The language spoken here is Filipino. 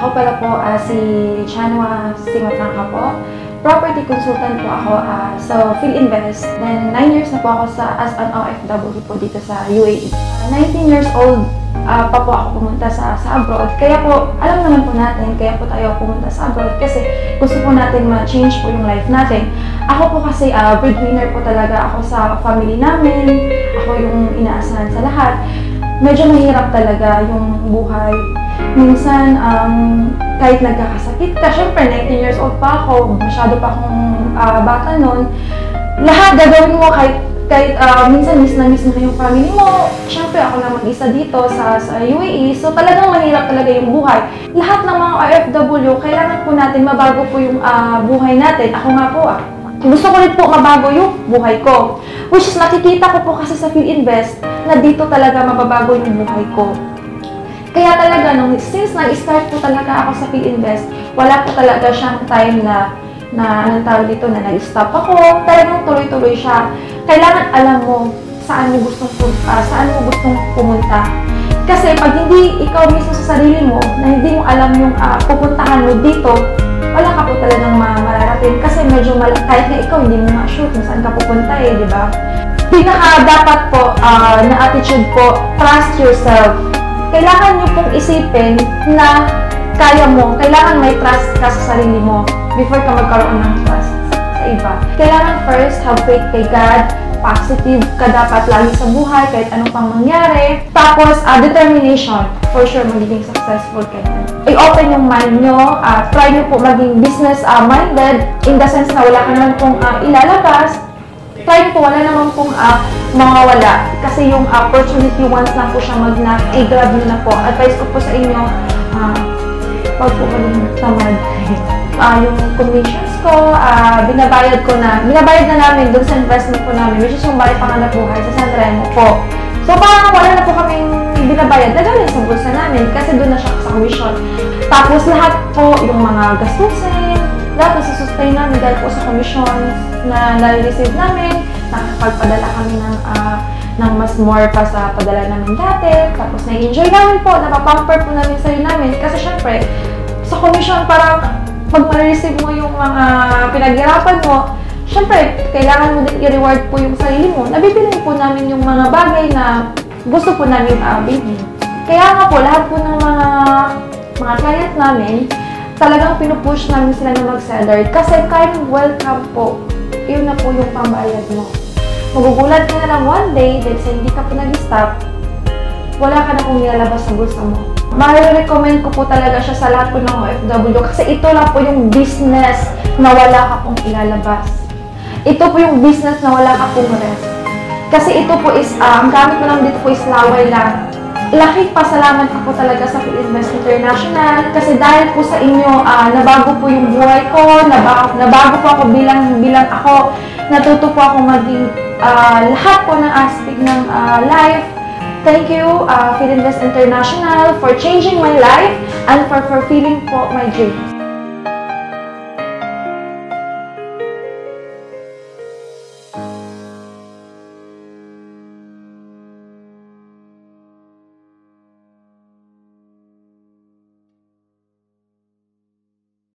Ako pala po ah, si Chanwa Simatangka po. Property consultant po ako ah, sa PhilInvest. Then 9 years na po ako sa, as an OFW po dito sa UAE. 19 years old ah, pa po ako pumunta sa, sa abroad. Kaya po, alam naman po natin, kaya po tayo pumunta sa abroad kasi gusto po natin ma-change po yung life natin. Ako po kasi ah, breadwinner po talaga ako sa family namin. Ako yung inaasahan sa lahat. Medyo mahirap talaga yung buhay. Minsan, um, kahit nagkakasakit ka, syempre 19 years old pa ako, masyado pa akong ah, bata noon. Lahat gagawin mo kahit kahit ah, minsan miss na miss mo na yung family mo, syempre ako lang mag-isa dito sa, sa UAE, so talagang mahirap talaga yung buhay. Lahat ng mga OFW, kailangan po natin mabago po yung ah, buhay natin. Ako nga po ah, gusto ko rin po mabago yung buhay ko. Which is nakikita ko po kasi sa PhilInvest na dito talaga mababago yung buhay ko. Kaya talaga, nung since nag-start po talaga ako sa PhilInvest, wala po talaga siyang time na na anong tawag dito na nag-stop ako. Talagang tuloy-tuloy siya. Kailangan alam mo saan mo gustong ah, saan mo gustong pumunta. Kasi pag hindi ikaw mismo sa sarili mo, na hindi mo alam yung ah, pupuntahan mo dito, wala ka po talagang ma- mararating. Kasi medyo mal- kahit na ikaw, hindi mo ma-sure kung saan ka pupunta eh, di ba? Pinaka dapat po ah, na attitude po, trust yourself. Kailangan nyo pong isipin na kaya mo, kailangan may trust ka sa sarili mo before ka magkaroon ng trust sa iba. Kailangan first, have faith kay God, positive ka dapat lagi sa buhay, kahit anong pang mangyari. Tapos, ah, determination, for sure, magiging successful ka yan. I-open yung mind nyo, ah, try nyo po maging business-minded, in the sense na wala ka naman pong ah, ilalabas, try po, wala naman pong uh, mawawala. Kasi yung opportunity once na po siya mag-knock, eh, grab na po. Advice ko po sa inyo, uh, wag po maging tamad. Ah, yung commissions ko, ah, binabayad ko na, binabayad na namin dun sa investment po namin, which is yung Bali Panganap Buhay sa San Remo po. So parang wala na po kaming binabayad na galing sa bulsa namin kasi doon na siya sa commission. Tapos lahat po yung mga gastusin, lahat na sustain namin dahil po sa commissions na na-receive namin, nakakapagpadala kami ng ah, ng mas more pa sa padala namin dati. Tapos na-enjoy namin po, napapamper po namin sa'yo namin. Kasi syempre, sa commission parang pag ma-receive mo yung mga pinaghirapan mo, syempre, kailangan mo din i-reward po yung sarili mo. Nabibili po namin yung mga bagay na gusto po namin uh, bilhin. Kaya nga po, lahat po ng mga mga client namin, talagang pinupush namin sila na mag-seller kasi kind welcome po, yun na po yung pambayad mo. Magugulat ka na lang one day dahil sa hindi ka po nag-stop, wala ka na pong nilalabas sa bulsa mo. Ma-recommend ko po talaga siya sa lahat po ng OFW kasi ito lang po yung business na wala ka pong ilalabas. Ito po yung business na wala ka pong rest. Kasi ito po is, ah, ang gamit mo lang dito po is laway lang. Laking pasalamat ako talaga sa PhilInvest International kasi dahil po sa inyo, ah, nabago po yung buhay ko, nabago, nabago po ako bilang, bilang ako, natuto po ako maging ah, lahat po ng aspect ng ah, life. Thank you, uh, PhilInvest International, for changing my life and for fulfilling po my dreams.